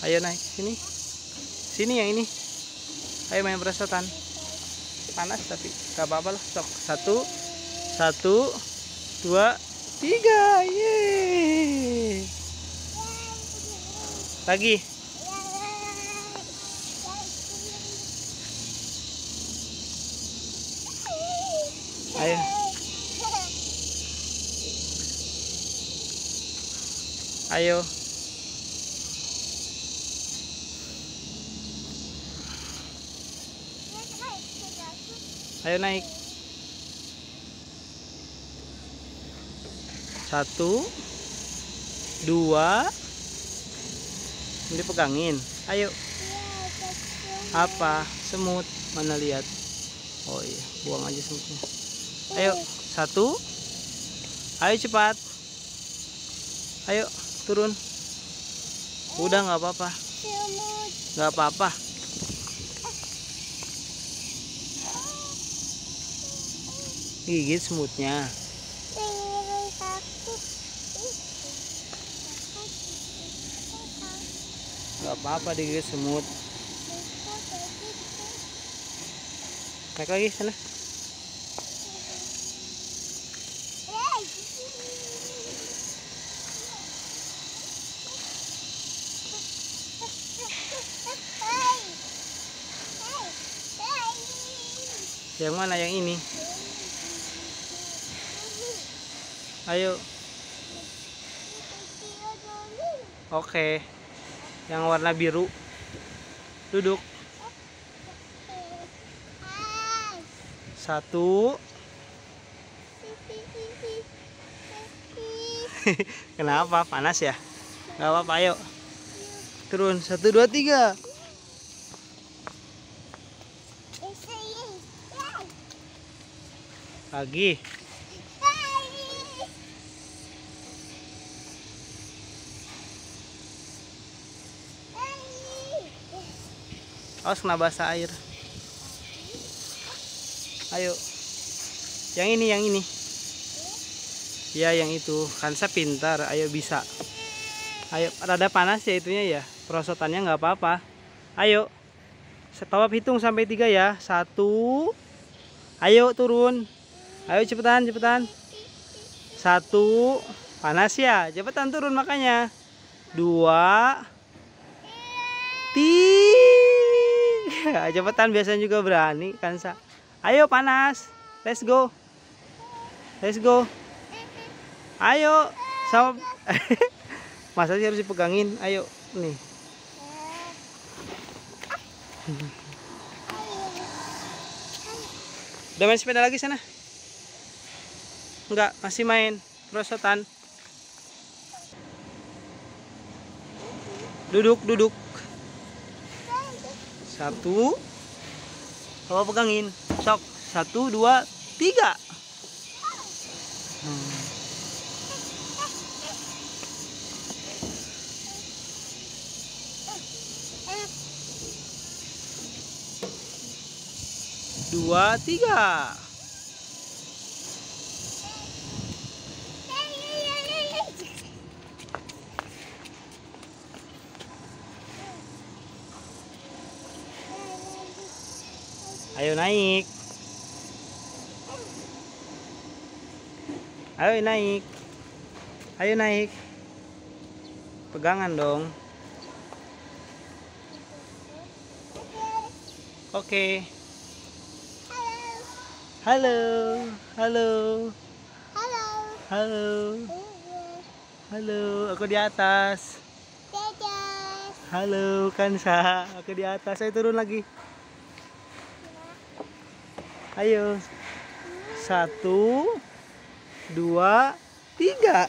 Ayo naik sini. Sini yang ini. Ayo main perosotan. Panas tapi gak apa-apa lah. Sok satu, satu, dua, tiga. Yeay. Lagi. Ayo. Ayo. Ayo naik. Satu, dua, ini pegangin. Ayo. Apa? Semut. Mana lihat? Oh iya, buang aja semutnya. Ayo, satu. Ayo cepat. Ayo, turun. Udah nggak apa-apa. Nggak apa-apa. Gigit semutnya. Nggak apa-apa digigit semut. Naik lagi sana. Yang mana yang ini? Ayo. Oke. Yang warna biru. Duduk. Satu. Kenapa? Panas ya? Gak apa-apa, ayo. Turun. Satu, dua, tiga. Lagi. Awas kena basah air. Ayo. Yang ini, yang ini. Ya, yang itu. Kansa pintar. Ayo bisa. Ayo, rada panas ya itunya ya. Perosotannya nggak apa-apa. Ayo. Papa hitung sampai tiga ya. Satu. Ayo turun. Ayo cepetan, cepetan. Satu. Panas ya. Cepetan turun makanya. Dua. Cepetan biasanya juga berani Kansa. Ayo panas. Let's go. Let's go. Ayo. Sama Masa sih harus dipegangin? Ayo, nih. Udah main sepeda lagi sana? Enggak, masih main perosotan. Duduk, duduk. Satu. Coba pegangin. Sok. Satu, dua, tiga. Hmm. Dua, tiga. Ayo naik. Ayo naik. Ayo naik. Pegangan dong. Oke. Halo. Halo. Halo. Halo. Halo, aku di atas. Halo, Kansa. Aku di atas. Ayo turun lagi. Ayo. Satu, dua, tiga.